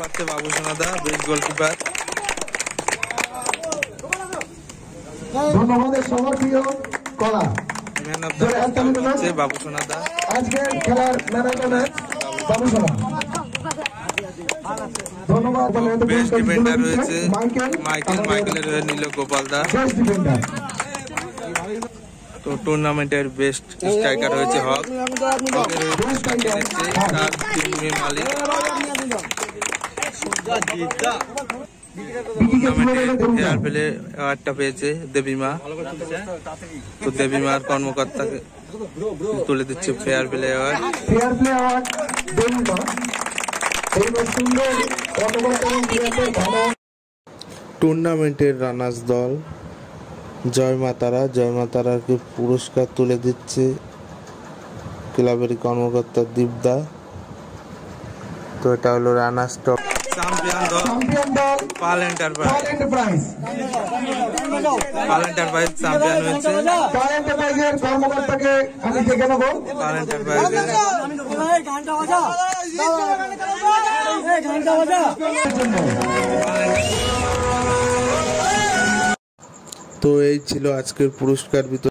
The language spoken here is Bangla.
পাচ্ছে বাবু সোনাদা বেস্ট গোলকিপার। ধন্যবাদের সবার কলা। ম্যান অফ দ্য ম্যাচ পাচ্ছে বাবু সোনাদা। আজকের খেলার ম্যান অফ দ্য ম্যাচ বাবু সোনা ধন্যবাদ বেস্ট ডিফেন্ডার রয়েছে মাইকেল মাইকেলের হয়ে নিল গোপাল দা। বেস্ট ডিফেন্ডার তো টুর্নামেন্টের বেস্ট স্ট্রাইকার হয়েছে হক। তার টিমের মালিক। ফেয়ার পেলে অ্যাওয়ার্ডটা পেয়েছে দেবীমা তো দেবীমার কর্মকর্তাকে তুলে দিচ্ছে fair play award fair award Debima টুর্নামেন্টের রানার্স দল জয় মাতারা জয় মাতারাকে পুরস্কার তুলে দিচ্ছে ক্লাবের কর্মকর্তা দীপদা। তো এটা হলো রানার্স টপ চ্যাম্পিয়ন দল চ্যাম্পিয়ন দল Pal enterprise Pal enterprise Pal enterprise champion হয়েছে। পাল এন্টারপ্রাইজের কর্মকর্তাকে আমি ডেকে নেব। পাল এন্টারপ্রাইজের ঘণ্টা বাজা ঘণ্টা বাজা তো এই ছিল আজকের পুরস্কার বিতরণ।